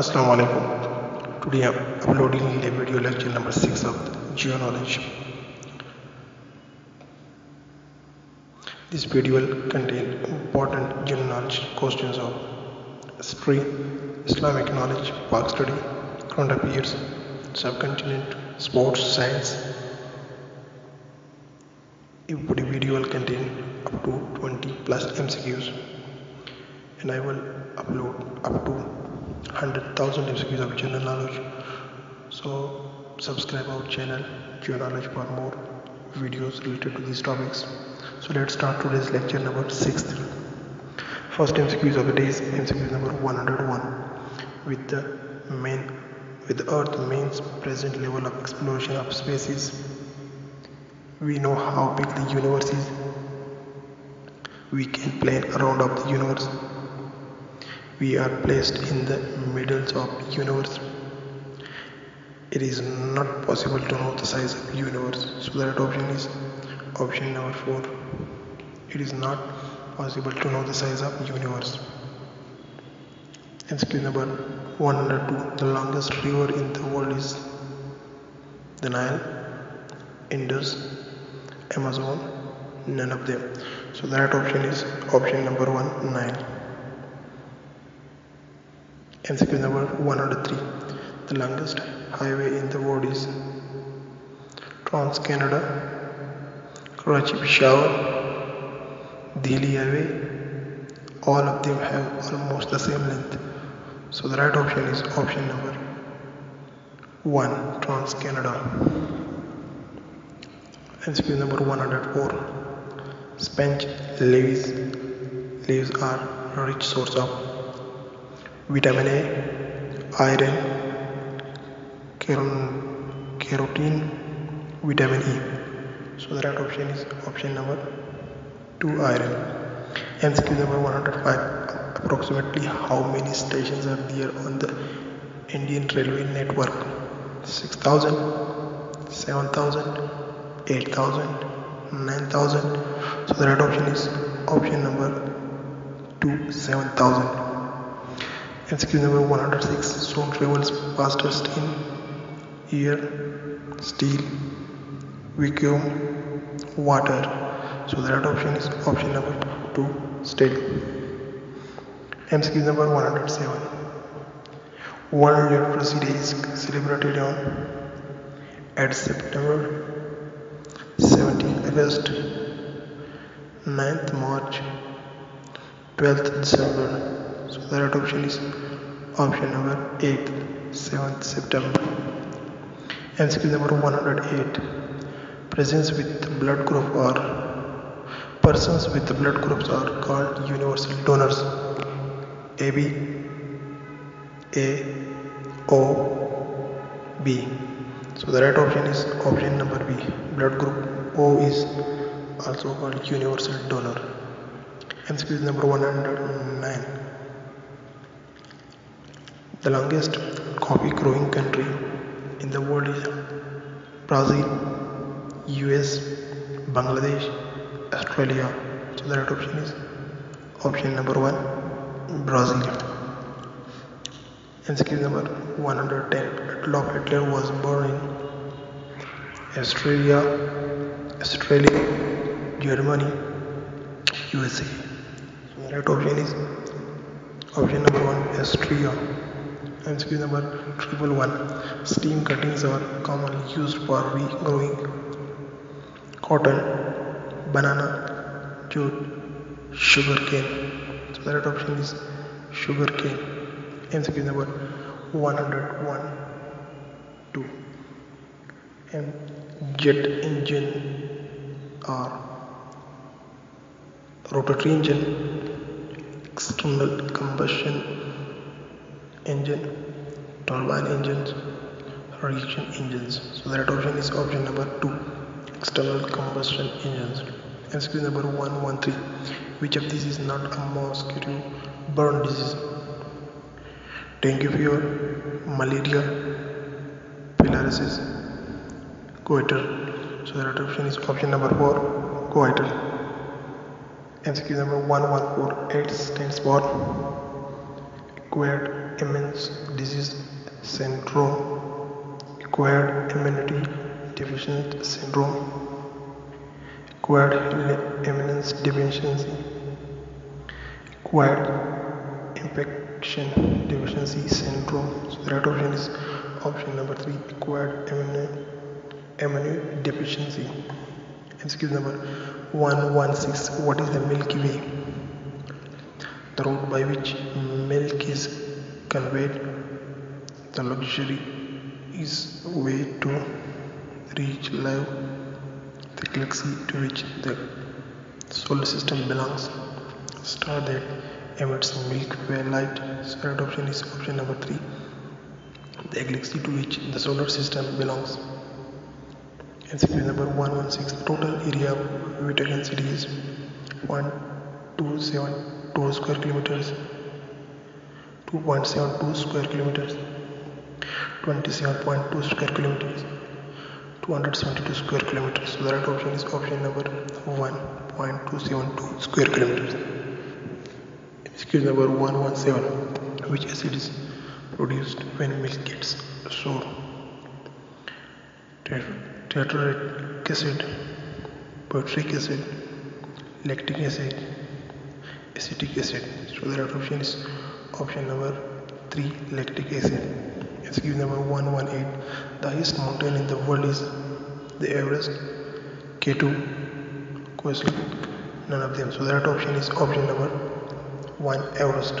Assalamu alaikum. Today I'm uploading the video lecture number 6 of Geoknowledge. This video will contain important general knowledge questions of history, Islamic knowledge, Pak study, current affairs, subcontinent, sports, science. Every video will contain up to 20 plus MCQs and I will upload up to 100,000 MCQs of general knowledge. So subscribe our channel Geoknowledge for more videos related to these topics. So let's start today's lecture number 6. First MCQs of the day is MCQ number 101 with the main with the earth means present level of exploration of spaces we know how big the universe is we can plan around of the universe we are placed in the middle of universe. It is not possible to know the size of universe. So that option is option number 4 it is not possible to know the size of universe. MCQ number 102 the longest river in the world is the Nile Indus Amazon none of them. So that option is option number 1 9 MCQ number 103 the longest highway in the world is Trans Canada Karachi Peshawar Delhi Highway. All of them have almost the same length. So the right option is option number 1 Trans Canada MCQ number 104 Spinach leaves leaves are rich source of vitamin A, iron, carotene, vitamin E. So the right option is option number 2 iron. MCQ number 105 approximately how many stations are there on the Indian railway network 6000 7000 8000 9000 so the right option is option number 2 7000 MCQ number 106 Sound travels fastest in air, steel, vacuum, water. So the right option is option number 2 steel. MCQ number 107 one Literacy Day is celebrated on at September 17th August 9th March 12th December the right option is option number 8 7th September. MCQ number 108 presence with blood group or persons with blood groups are called universal donors. AB A O B. So the right option is option number B. Blood group O is also called universal donor. MCQ number 109 the longest coffee growing country in the world is Brazil, US, Bangladesh, Austria. So the right option is option number one Brazil. MCQ number 110 Adolf Hitler was born in Australia, Australia, Germany, USA. So the right option is option number one MCQ number triple one. Steam cuttings are commonly used for regrowing cotton, banana, jute, sugar cane. So the right option is sugar cane. MCQ number 101 2. And jet engine or rotatory engine, external combustion engine, turbine engines, reaction engines. So the right option is option number 2 external combustion engines. And MCQ number 113 Which of these is not a mosquito borne disease? Dengue fever, malaria, filariasis, goiter. So the right option is option number 4 goiter. MCQ number 114 AIDS stands for acquired immense disease syndrome, acquired immunity deficiency syndrome, acquired immunity deficiency, acquired infection deficiency syndrome. So the right option is option number three, acquired immunity deficiency. MCQ number 116. What is the Milky Way? The route by which milk is conveyed. The luxury is way to reach life. The galaxy to which the solar system belongs. Star that emits Milky Way light. So option is option number three. The galaxy to which the solar system belongs. MCQ number 116. Total area of Vatican City is 1272 square kilometers. 2.72 square kilometers. 27.2 square kilometers. 272 square kilometers. So the right option is option number 1.272 square kilometers. MCQ number 117. Which acid is produced when milk gets sour? tartaric acid, butyric acid, lactic acid, acetic acid. So the right option is option number 3 lactic acid. MCQ number 118. The highest mountain in the world is the Everest, K2, Question none of them. So the right option is option number 1 Everest.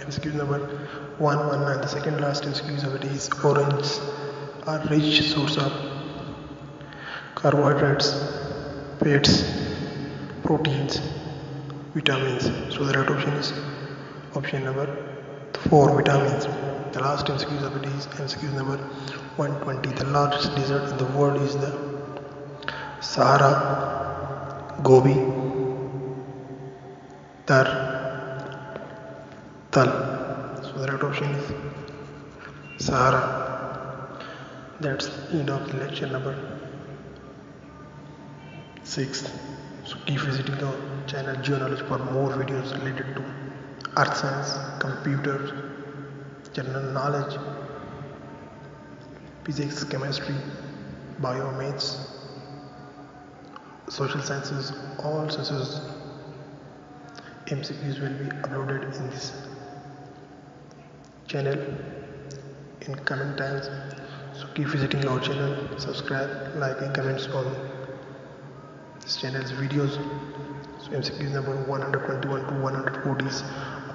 MCQ number 119. The second last MCQ of it is orange are rich source of carbohydrates, fats, proteins, vitamins. So the right option is option number 4 vitamins. The last MCQ of it is MCQ number 120. The largest desert in the world is the Sahara, Gobi, Thar Thal. So the right option is Sahara. That's end of the lecture number 6. So keep visiting the channel GeoKnowledge for more videos related to earth science, computers, general knowledge, physics, chemistry, biomaths, social sciences, all sciences MCQs will be uploaded in this channel. In coming times so keep visiting our channel. Subscribe like and comments on this channel's videos. So mcq number 121 to 140 is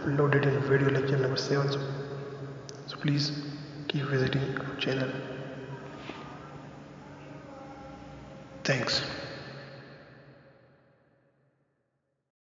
uploaded in video lecture number 7 so, so please keep visiting our channel. Thanks